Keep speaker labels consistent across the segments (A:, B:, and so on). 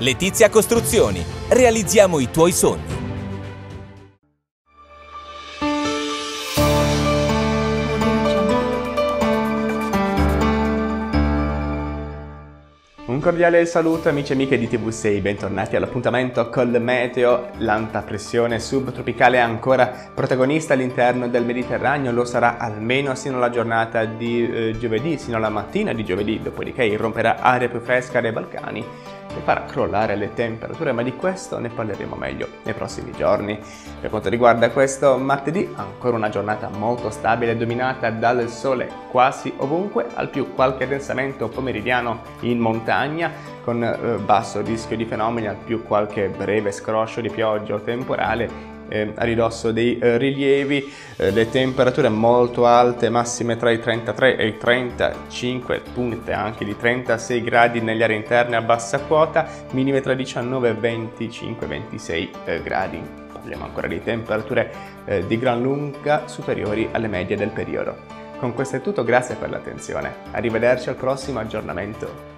A: Letizia Costruzioni. Realizziamo i tuoi sogni.
B: Un cordiale saluto amici e amiche di TV6, bentornati all'appuntamento col meteo. L'alta pressione subtropicale è ancora protagonista all'interno del Mediterraneo, lo sarà almeno sino alla giornata di eh, giovedì, sino alla mattina di giovedì, dopodiché irromperà aria più fresca dai Balcani e farà crollare le temperature, ma di questo ne parleremo meglio nei prossimi giorni. Per quanto riguarda questo martedì, ancora una giornata molto stabile dominata dal sole quasi ovunque, al più qualche densamento pomeridiano in montagna con eh, basso rischio di fenomeni, al più qualche breve scroscio di pioggia o temporale eh, a ridosso dei eh, rilievi, eh, le temperature molto alte, massime tra i 33 e i 35, punte anche di 36 gradi nelle aree interne a bassa quota, minime tra 19 e 25, 26 eh, gradi. Parliamo ancora di temperature eh, di gran lunga superiori alle medie del periodo. Con questo è tutto, grazie per l'attenzione. Arrivederci al prossimo aggiornamento.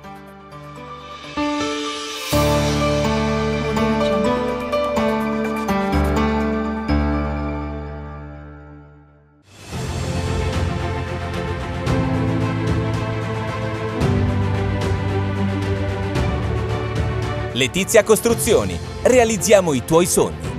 A: Letizia Costruzioni. Realizziamo i tuoi sogni.